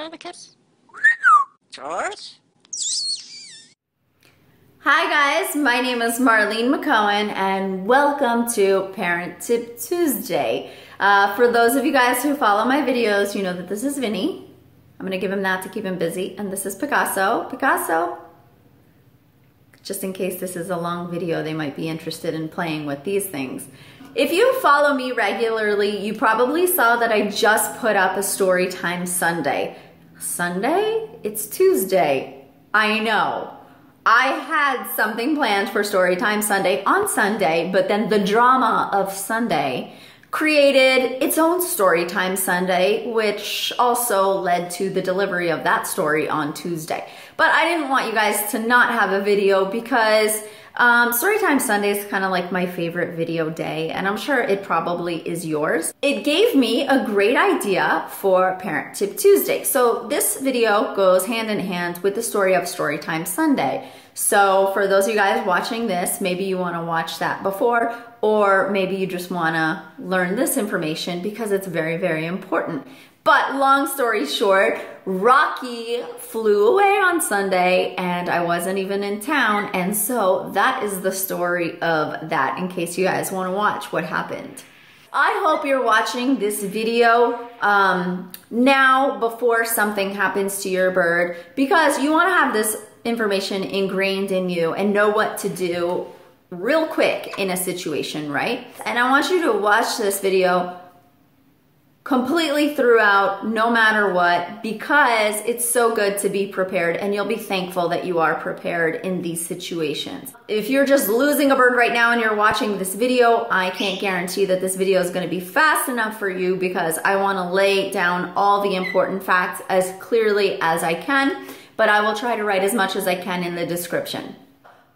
Copernicus? George? Hi guys, my name is Marlene Mc'Cohen and welcome to Parront Tip Tuesday. Uh, for those of you guys who follow my videos, you know that this is Vinny. I'm gonna give him that to keep him busy. And this is Picasso. Picasso. Just in case this is a long video, they might be interested in playing with these things. If you follow me regularly, you probably saw that I just put up a Storytime Sunday. Sunday? It's Tuesday. I know. I had something planned for Storytime Sunday on Sunday, but then the drama of Sunday created its own Storytime Sunday, which also led to the delivery of that story on Tuesday. But I didn't want you guys to not have a video because um, Storytime Sunday is kind of like my favorite video day, and I'm sure it probably is yours. It gave me a great idea for Parront Tip Tuesday. So this video goes hand in hand with the story of Storytime Sunday. So for those of you guys watching this, maybe you want to watch that before, or maybe you just want to learn this information because it's very, very important. But long story short, Rocky flew away on Sunday and I wasn't even in town. And so that is the story of that in case you guys want to watch what happened. I hope you're watching this video um, now before something happens to your bird because you want to have this information ingrained in you and know what to do real quick in a situation, right? And I want you to watch this video completely throughout, no matter what, because it's so good to be prepared and you'll be thankful that you are prepared in these situations. If you're just losing a bird right now and you're watching this video, I can't guarantee that this video is gonna be fast enough for you because I wanna lay down all the important facts as clearly as I can, but I will try to write as much as I can in the description.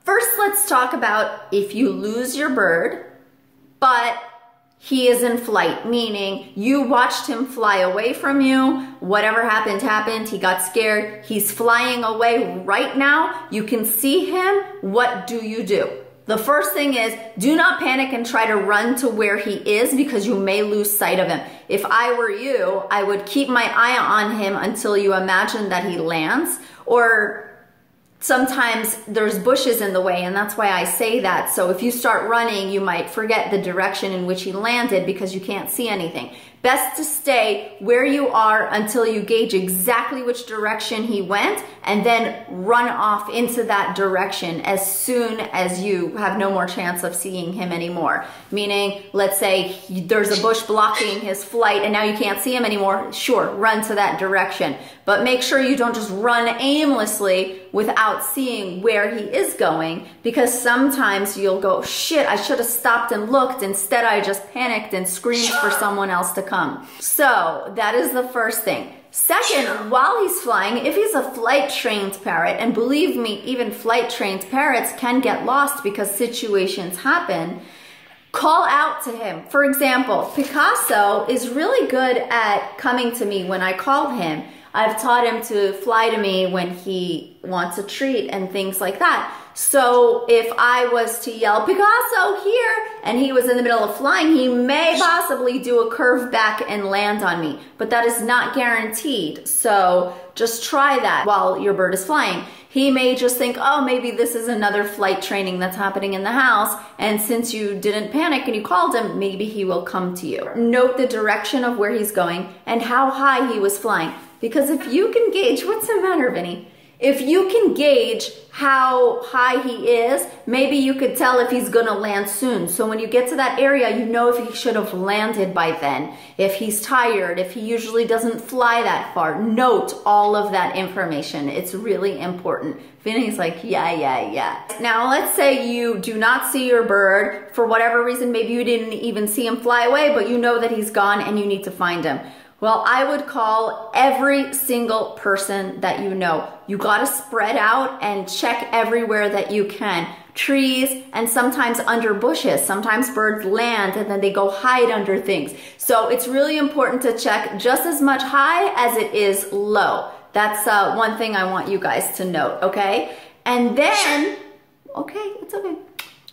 First, let's talk about if you lose your bird, but he is in flight, meaning you watched him fly away from you. Whatever happened, happened. He got scared. He's flying away right now. You can see him. What do you do? The first thing is do not panic and try to run to where he is because you may lose sight of him. If I were you, I would keep my eye on him until you imagine that he lands or sometimes there's bushes in the way and that's why I say that. So if you start running, you might forget the direction in which he landed because you can't see anything. Best to stay where you are until you gauge exactly which direction he went and then run off into that direction as soon as you have no more chance of seeing him anymore. Meaning, let's say there's a bush blocking his flight and now you can't see him anymore. Sure, run to that direction. But make sure you don't just run aimlessly without seeing where he is going because sometimes you'll go, shit, I should have stopped and looked. Instead, I just panicked and screamed for someone else to come come. So that is the first thing. Second, while he's flying, if he's a flight trained parrot, and believe me, even flight trained parrots can get lost because situations happen, call out to him. For example, Picasso is really good at coming to me when I call him. I've taught him to fly to me when he wants a treat and things like that. So if I was to yell, Picasso, here, and he was in the middle of flying, he may possibly do a curve back and land on me, but that is not guaranteed. So just try that while your bird is flying. He may just think, oh, maybe this is another flight training that's happening in the house. And since you didn't panic and you called him, maybe he will come to you. Note the direction of where he's going and how high he was flying. Because if you can gauge, what's the matter, Vinny? If you can gauge how high he is, maybe you could tell if he's gonna land soon. So when you get to that area, you know if he should have landed by then, if he's tired, if he usually doesn't fly that far. Note all of that information. It's really important. Vinny's like, yeah, yeah, yeah. Now let's say you do not see your bird. For whatever reason, maybe you didn't even see him fly away, but you know that he's gone and you need to find him. Well, I would call every single person that you know. You gotta spread out and check everywhere that you can. Trees and sometimes under bushes. Sometimes birds land and then they go hide under things. So it's really important to check just as much high as it is low. That's uh, one thing I want you guys to note, okay? And then, okay, it's okay.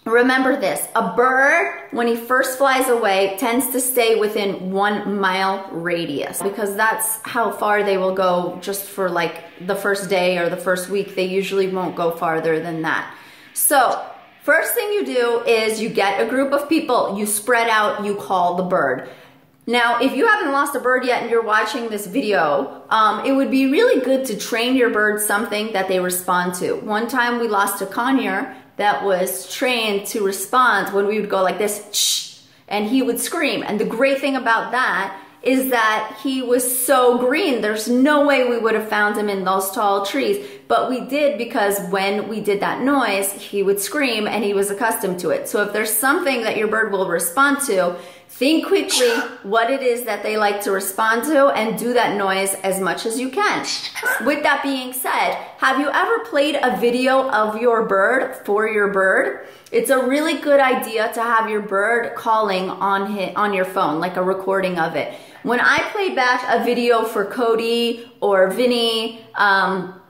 Remember this a bird when he first flies away tends to stay within one mile radius because that's how far they will go just for like the first day or the first week. They usually won't go farther than that. So first thing you do is you get a group of people you spread out you call the bird. Now, if you haven't lost a bird yet and you're watching this video, um, it would be really good to train your bird something that they respond to. One time we lost a conure that was trained to respond when we would go like this, shh, and he would scream. And the great thing about that is that he was so green. There's no way we would have found him in those tall trees. But we did because when we did that noise, he would scream and he was accustomed to it. So if there's something that your bird will respond to, think quickly what it is that they like to respond to and do that noise as much as you can. With that being said, have you ever played a video of your bird for your bird? It's a really good idea to have your bird calling on, his, on your phone, like a recording of it. When I play back a video for Cody or Vinny, um,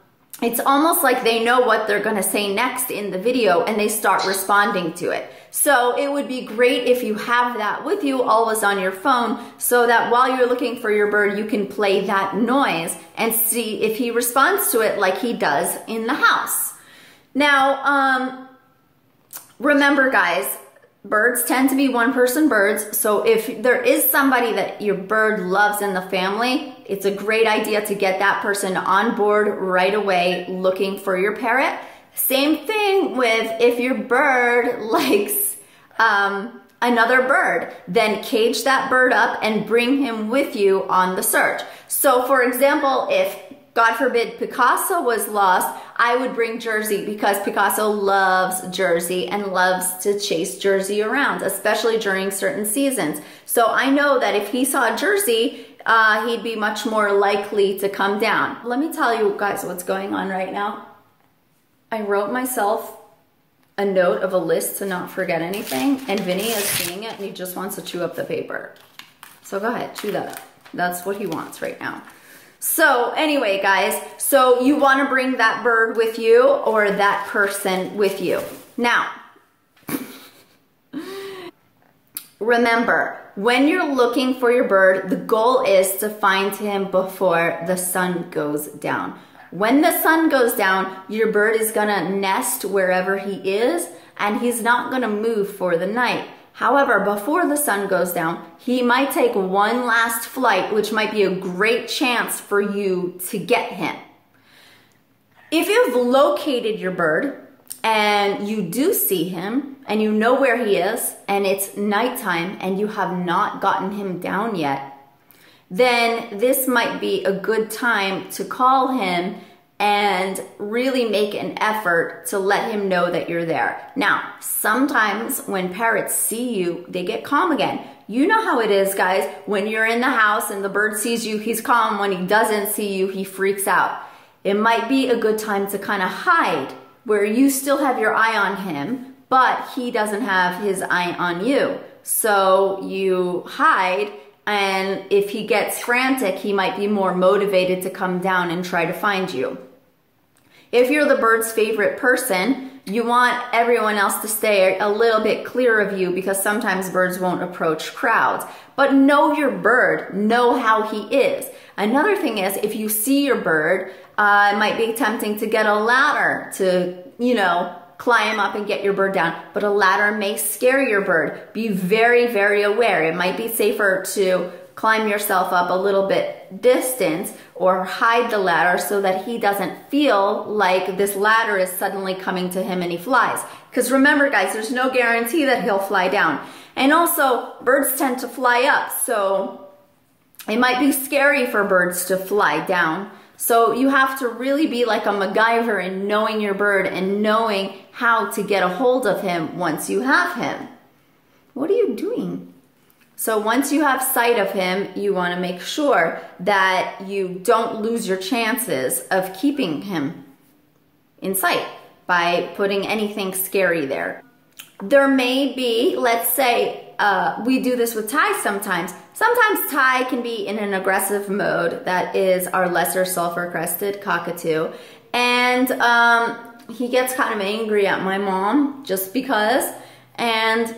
it's almost like they know what they're gonna say next in the video and they start responding to it. So it would be great if you have that with you always on your phone so that while you're looking for your bird, you can play that noise and see if he responds to it like he does in the house. Now, um, remember guys, birds tend to be one person birds. So if there is somebody that your bird loves in the family, it's a great idea to get that person on board right away looking for your parrot. Same thing with if your bird likes um, another bird, then cage that bird up and bring him with you on the search. So for example, if God forbid Picasso was lost, I would bring Jersey because Picasso loves Jersey and loves to chase Jersey around, especially during certain seasons. So I know that if he saw Jersey, uh, he'd be much more likely to come down. Let me tell you guys what's going on right now. I wrote myself a note of a list to not forget anything, and Vinny is seeing it and he just wants to chew up the paper. So go ahead, chew that up. That's what he wants right now. So anyway, guys, so you want to bring that bird with you or that person with you. Now, remember, when you're looking for your bird, the goal is to find him before the sun goes down. When the sun goes down, your bird is gonna nest wherever he is and he's not gonna move for the night. However, before the sun goes down, he might take one last flight, which might be a great chance for you to get him. If you've located your bird and you do see him and you know where he is and it's nighttime and you have not gotten him down yet, then this might be a good time to call him and really make an effort to let him know that you're there. Now, sometimes when parrots see you, they get calm again. You know how it is, guys. When you're in the house and the bird sees you, he's calm. When he doesn't see you, he freaks out. It might be a good time to kind of hide where you still have your eye on him, but he doesn't have his eye on you. So you hide and if he gets frantic, he might be more motivated to come down and try to find you. If you're the bird's favorite person, you want everyone else to stay a little bit clear of you because sometimes birds won't approach crowds. But know your bird, know how he is. Another thing is if you see your bird, uh, it might be tempting to get a ladder to, you know, climb up and get your bird down, but a ladder may scare your bird. Be very, very aware. It might be safer to climb yourself up a little bit distance or hide the ladder so that he doesn't feel like this ladder is suddenly coming to him and he flies. Because remember guys, there's no guarantee that he'll fly down. And also, birds tend to fly up, so it might be scary for birds to fly down. So you have to really be like a MacGyver in knowing your bird and knowing how to get a hold of him once you have him. What are you doing? So once you have sight of him, you want to make sure that you don't lose your chances of keeping him in sight by putting anything scary there. There may be, let's say, uh, we do this with Thai sometimes. Sometimes Thai can be in an aggressive mode that is our lesser sulfur crested cockatoo. And um, he gets kind of angry at my mom just because, and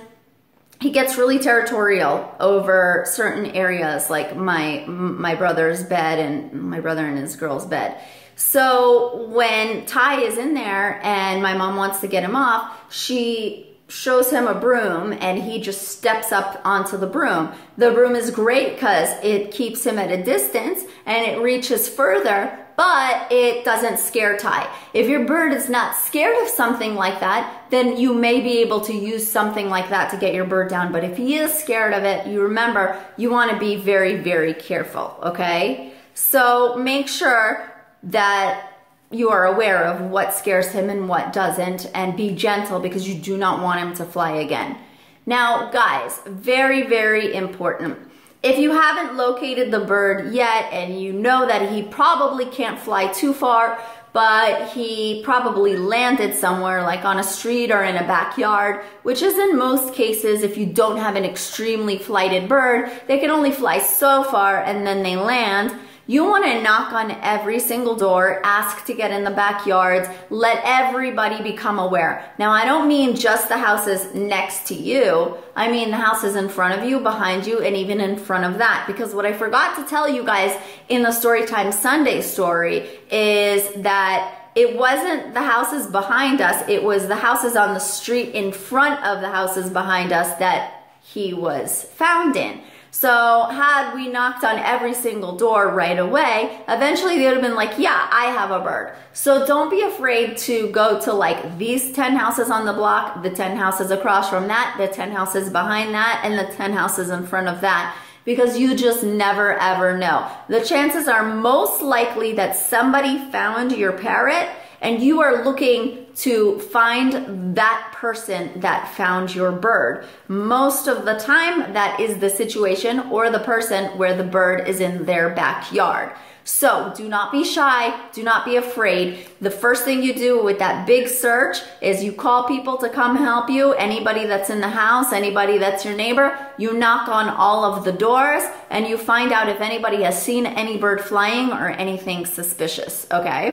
he gets really territorial over certain areas like my my brother's bed and my brother and his girl's bed. So when Thai is in there and my mom wants to get him off, she shows him a broom and he just steps up onto the broom. The broom is great because it keeps him at a distance and it reaches further, but it doesn't scare Thai. If your bird is not scared of something like that, then you may be able to use something like that to get your bird down. But if he is scared of it, you remember, you want to be very, very careful, okay? So make sure that you are aware of what scares him and what doesn't and be gentle because you do not want him to fly again. Now, guys, very, very important. If you haven't located the bird yet and you know that he probably can't fly too far, but he probably landed somewhere like on a street or in a backyard, which is in most cases, if you don't have an extremely flighted bird, they can only fly so far and then they land. You want to knock on every single door, ask to get in the backyards, let everybody become aware. Now, I don't mean just the houses next to you. I mean the houses in front of you, behind you, and even in front of that. Because what I forgot to tell you guys in the Storytime Sunday story is that it wasn't the houses behind us, it was the houses on the street in front of the houses behind us that he was found in. So had we knocked on every single door right away, eventually they would have been like, yeah, I have a bird. So don't be afraid to go to like these 10 houses on the block, the 10 houses across from that, the 10 houses behind that, and the 10 houses in front of that because you just never ever know. The chances are most likely that somebody found your parrot and you are looking to find that person that found your bird. Most of the time, that is the situation or the person where the bird is in their backyard. So do not be shy, do not be afraid. The first thing you do with that big search is you call people to come help you. Anybody that's in the house, anybody that's your neighbor, you knock on all of the doors and you find out if anybody has seen any bird flying or anything suspicious, okay?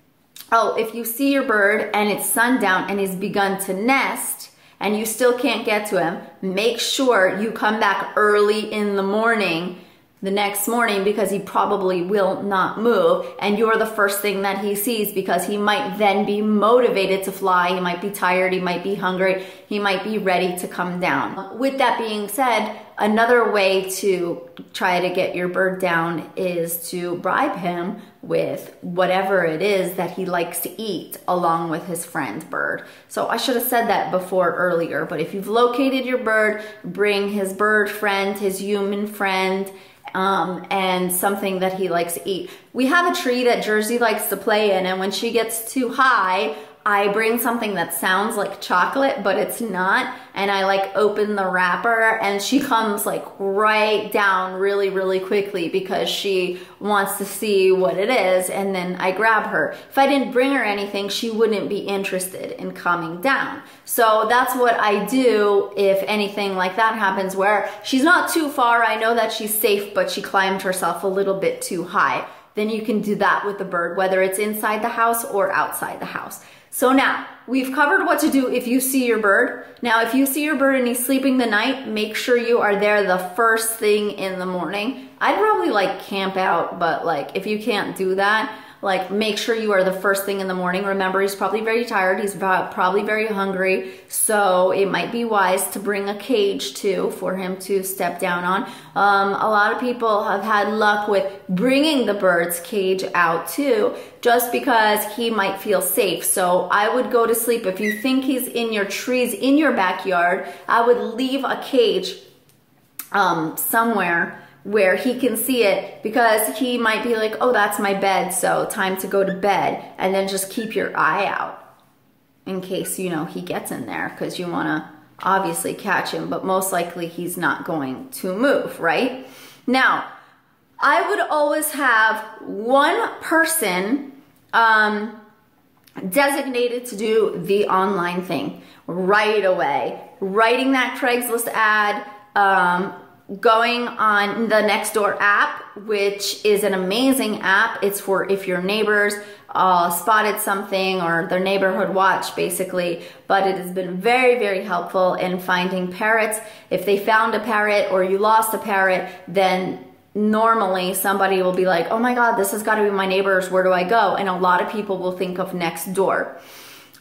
Oh, if you see your bird and it's sundown and he's begun to nest and you still can't get to him, make sure you come back early in the morning the next morning because he probably will not move and you're the first thing that he sees because he might then be motivated to fly. He might be tired. He might be hungry. He might be ready to come down. With that being said another way to try to get your bird down is to bribe him with whatever it is that he likes to eat along with his friend bird so i should have said that before earlier but if you've located your bird bring his bird friend his human friend um, and something that he likes to eat. We have a tree that Jersey likes to play in, and when she gets too high, I bring something that sounds like chocolate, but it's not. And I like open the wrapper and she comes like right down really, really quickly because she wants to see what it is. And then I grab her. If I didn't bring her anything, she wouldn't be interested in coming down. So that's what I do if anything like that happens where she's not too far. I know that she's safe, but she climbed herself a little bit too high. Then you can do that with the bird, whether it's inside the house or outside the house. So now, we've covered what to do if you see your bird. Now, if you see your bird and he's sleeping the night, make sure you are there the first thing in the morning. I'd probably like camp out, but like if you can't do that, like make sure you are the first thing in the morning. Remember, he's probably very tired. He's probably very hungry. So it might be wise to bring a cage too for him to step down on. Um, a lot of people have had luck with bringing the bird's cage out too, just because he might feel safe. So I would go to sleep. If you think he's in your trees in your backyard, I would leave a cage um, somewhere where he can see it because he might be like, oh, that's my bed, so time to go to bed. And then just keep your eye out in case, you know, he gets in there because you want to obviously catch him, but most likely he's not going to move, right? Now, I would always have one person um, designated to do the online thing right away. Writing that Craigslist ad, um, going on the Nextdoor app, which is an amazing app. It's for if your neighbors uh, spotted something or their neighborhood watch basically, but it has been very, very helpful in finding parrots. If they found a parrot or you lost a parrot, then normally somebody will be like, oh my God, this has got to be my neighbor's. Where do I go? And a lot of people will think of Nextdoor.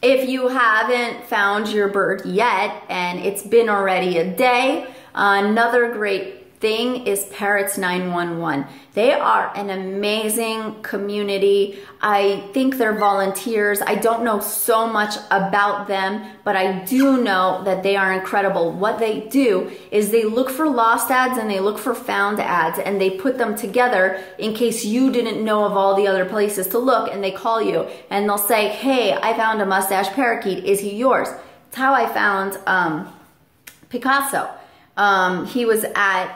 If you haven't found your bird yet and it's been already a day, another great thing is Parrots 911. They are an amazing community. I think they're volunteers. I don't know so much about them, but I do know that they are incredible. What they do is they look for lost ads and they look for found ads and they put them together in case you didn't know of all the other places to look and they call you and they'll say, hey, I found a mustache parakeet. Is he yours? It's how I found um, Picasso. Um, he was at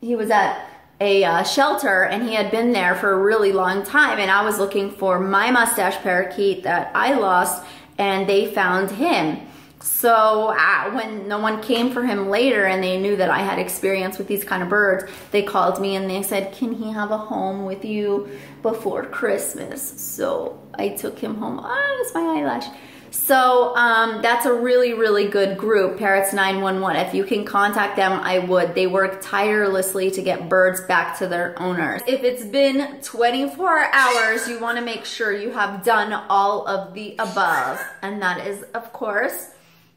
he was at a uh, shelter and he had been there for a really long time and I was looking for my mustache parakeet that I lost and they found him. So uh, when no one came for him later and they knew that I had experience with these kind of birds, they called me and they said, can he have a home with you before Christmas? So I took him home. Oh, it's my eyelash. So um, that's a really, really good group, Parrots 911. If you can contact them, I would. They work tirelessly to get birds back to their owners. If it's been 24 hours, you wanna make sure you have done all of the above. And that is, of course,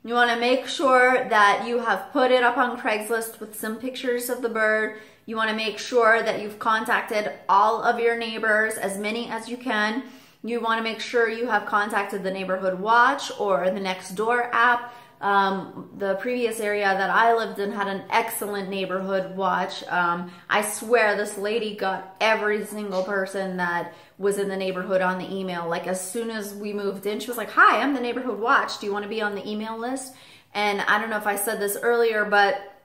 you wanna make sure that you have put it up on Craigslist with some pictures of the bird. You wanna make sure that you've contacted all of your neighbors, as many as you can. You want to make sure you have contacted the Neighborhood Watch or the Nextdoor app. Um, the previous area that I lived in had an excellent neighborhood watch. Um, I swear this lady got every single person that was in the neighborhood on the email. Like as soon as we moved in, she was like, hi, I'm the neighborhood watch. Do you want to be on the email list? And I don't know if I said this earlier, but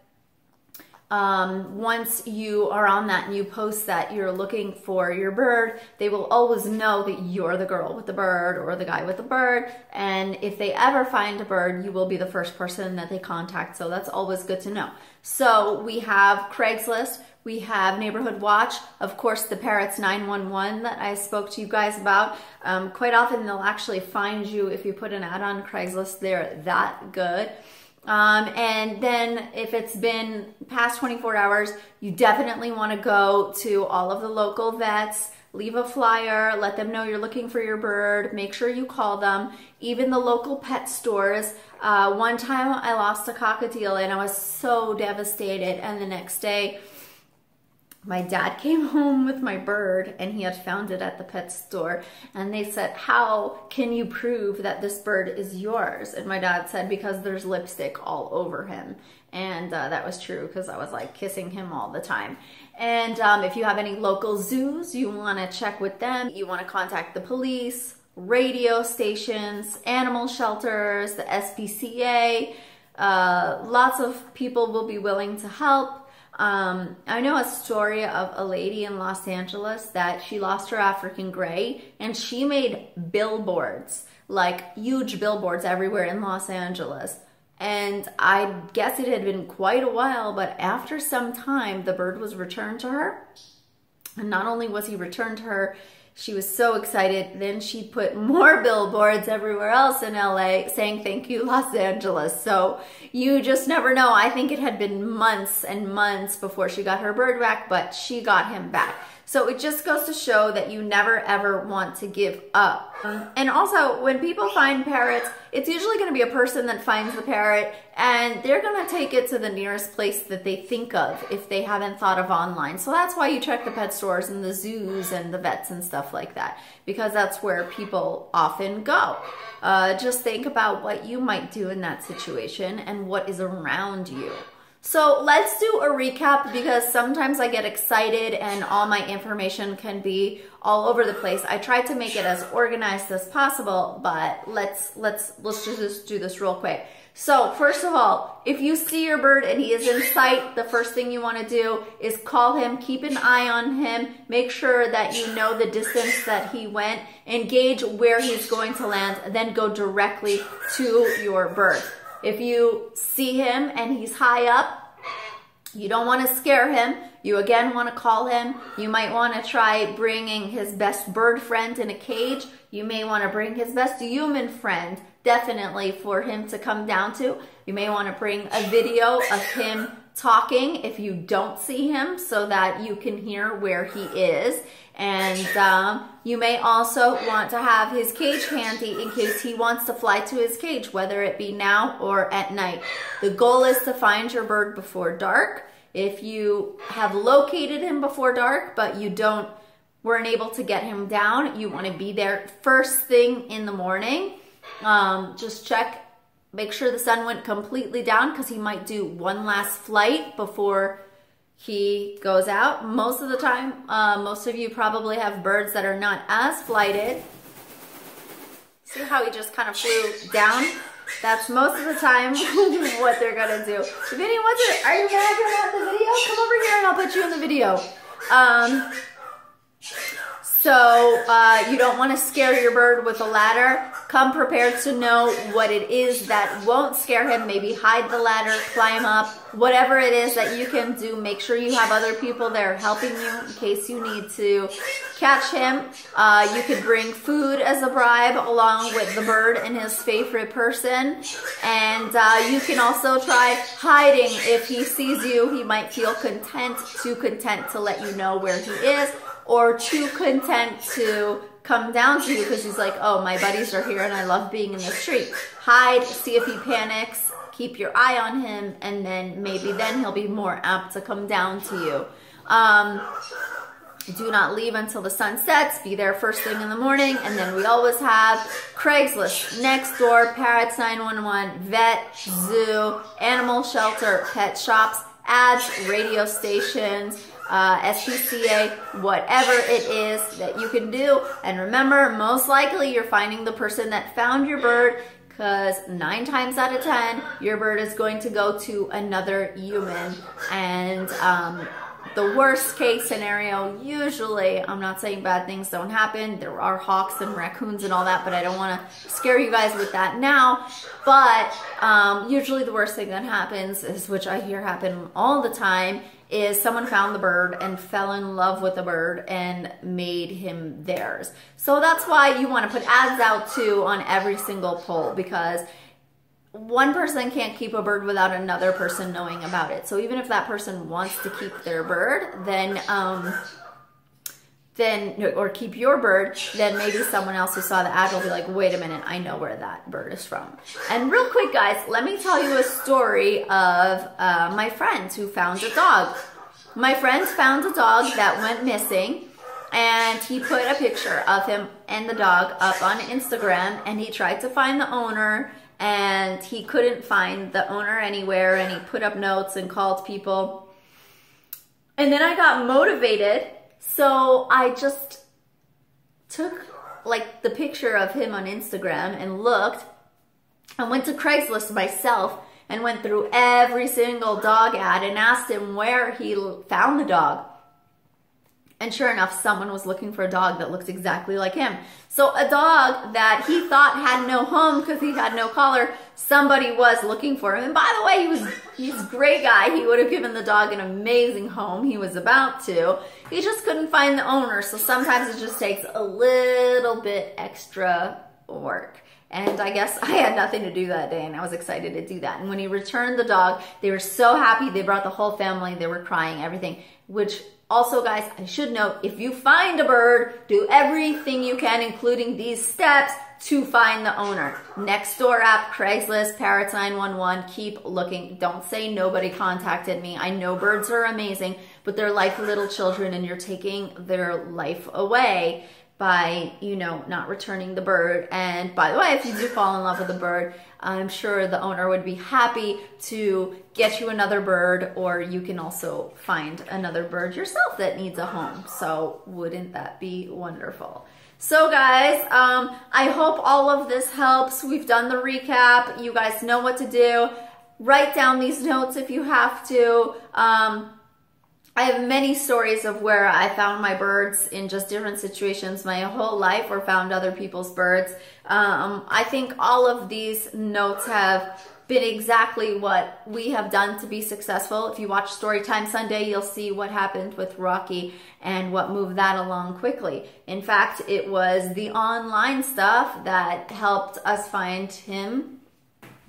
um, once you are on that you post that you're looking for your bird, they will always know that you're the girl with the bird or the guy with the bird. And if they ever find a bird, you will be the first person that they contact. So that's always good to know. So we have Craigslist, we have Neighborhood Watch, of course, the Parrots 911 that I spoke to you guys about. Um, quite often they'll actually find you if you put an ad on Craigslist. They're that good. Um, and then if it's been past 24 hours, you definitely want to go to all of the local vets, leave a flyer, let them know you're looking for your bird, make sure you call them, even the local pet stores. Uh, one time I lost a cockatiel and I was so devastated and the next day my dad came home with my bird and he had found it at the pet store and they said how can you prove that this bird is yours? And my dad said because there's lipstick all over him. And uh, that was true because i was like kissing him all the time. And um, if you have any local zoos you want to check with them. You want to contact the police radio stations animal shelters the spca uh, lots of people will be willing to help um, I know a story of a lady in Los Angeles that she lost her African gray and she made billboards, like huge billboards everywhere in Los Angeles. And I guess it had been quite a while, but after some time, the bird was returned to her. And not only was he returned to her, she was so excited. Then she put more billboards everywhere else in LA saying, thank you, Los Angeles. So you just never know. I think it had been months and months before she got her bird back, but she got him back. So it just goes to show that you never ever want to give up. And also, when people find parrots, it's usually going to be a person that finds the parrot and they're going to take it to the nearest place that they think of if they haven't thought of online. So that's why you check the pet stores and the zoos and the vets and stuff like that because that's where people often go. Uh, just think about what you might do in that situation and what is around you. So let's do a recap because sometimes I get excited and all my information can be all over the place. I tried to make it as organized as possible, but let's let's let's just do this real quick. So first of all, if you see your bird and he is in sight, the first thing you want to do is call him, keep an eye on him, make sure that you know the distance that he went, engage where he's going to land, then go directly to your bird. If you see him and he's high up, you don't want to scare him. You again want to call him. You might want to try bringing his best bird friend in a cage. You may want to bring his best human friend, definitely for him to come down to. You may want to bring a video of him talking if you don't see him so that you can hear where he is. And um, you may also want to have his cage handy in case he wants to fly to his cage, whether it be now or at night. The goal is to find your bird before dark. If you have located him before dark, but you don't weren't able to get him down, you want to be there first thing in the morning. Um, just check Make sure the sun went completely down because he might do one last flight before he goes out. Most of the time, uh, most of you probably have birds that are not as flighted. See how he just kind of flew down? That's most of the time what they're gonna do. Vinny, what's it? Are you gonna get out the video? Come over here and I'll put you in the video. Um, so uh, you don't want to scare your bird with a ladder. Come prepared to know what it is that won't scare him. Maybe hide the ladder, climb up, whatever it is that you can do. Make sure you have other people there helping you in case you need to catch him. Uh, you could bring food as a bribe along with the bird and his favorite person. And uh, you can also try hiding. If he sees you, he might feel content, too content to let you know where he is or too content to come down to you because he's like, oh, my buddies are here and I love being in the street. Hide, see if he panics, keep your eye on him, and then maybe then he'll be more apt to come down to you. Um, do not leave until the sun sets. Be there first thing in the morning. And then we always have Craigslist, Nextdoor, Parrots 911, vet, zoo, animal shelter, pet shops, ads, radio stations, uh, SPCA, whatever it is that you can do. And remember, most likely you're finding the person that found your bird because nine times out of 10, your bird is going to go to another human. And um, the worst case scenario, usually, I'm not saying bad things don't happen. There are hawks and raccoons and all that, but I don't want to scare you guys with that now. But um, usually the worst thing that happens is, which I hear happen all the time, is someone found the bird and fell in love with the bird and made him theirs. So that's why you want to put ads out too on every single pole because one person can't keep a bird without another person knowing about it. So even if that person wants to keep their bird, then um, then or keep your bird, then maybe someone else who saw the ad will be like, wait a minute, I know where that bird is from. And real quick, guys, let me tell you a story of uh, my friend who found a dog. My friend found a dog that went missing and he put a picture of him and the dog up on Instagram and he tried to find the owner and he couldn't find the owner anywhere and he put up notes and called people. And then I got motivated so I just took like the picture of him on Instagram and looked. I went to Craigslist myself and went through every single dog ad and asked him where he found the dog. And sure enough, someone was looking for a dog that looks exactly like him. So a dog that he thought had no home because he had no collar, somebody was looking for him. And by the way, he was he's a great guy. He would have given the dog an amazing home. He was about to. He just couldn't find the owner. So sometimes it just takes a little bit extra work. And I guess I had nothing to do that day and I was excited to do that. And when he returned the dog, they were so happy. They brought the whole family. They were crying, everything, which also, guys, I should note, if you find a bird, do everything you can, including these steps, to find the owner. Nextdoor app, Craigslist, Parrots 911, keep looking. Don't say nobody contacted me. I know birds are amazing, but they're like little children and you're taking their life away by, you know, not returning the bird. And by the way, if you do fall in love with a bird, I'm sure the owner would be happy to get you another bird or you can also find another bird yourself that needs a home. So wouldn't that be wonderful? So guys, um, I hope all of this helps. We've done the recap. You guys know what to do. Write down these notes if you have to. Um, I have many stories of where I found my birds in just different situations my whole life or found other people's birds. Um, I think all of these notes have been exactly what we have done to be successful. If you watch Storytime Sunday, you'll see what happened with Rocky and what moved that along quickly. In fact, it was the online stuff that helped us find him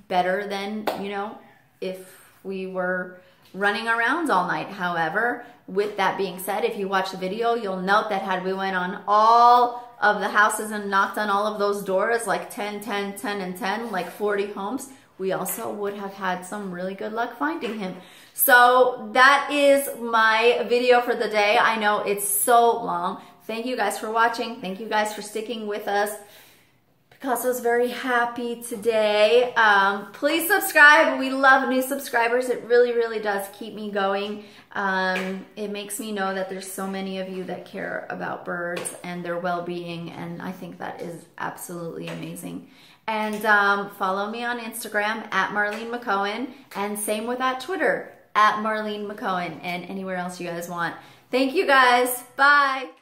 better than, you know, if we were running around all night. However, with that being said, if you watch the video, you'll note that had we went on all of the houses and knocked on all of those doors, like 10, 10, 10, and 10, like 40 homes, we also would have had some really good luck finding him. So that is my video for the day. I know it's so long. Thank you guys for watching. Thank you guys for sticking with us. Picasso's very happy today. Um, please subscribe. We love new subscribers. It really, really does keep me going. Um, it makes me know that there's so many of you that care about birds and their well-being, and I think that is absolutely amazing. And um, follow me on Instagram at Marlene Mc'Cohen, and same with at Twitter at Marlene Mc'Cohen, and anywhere else you guys want. Thank you guys. Bye.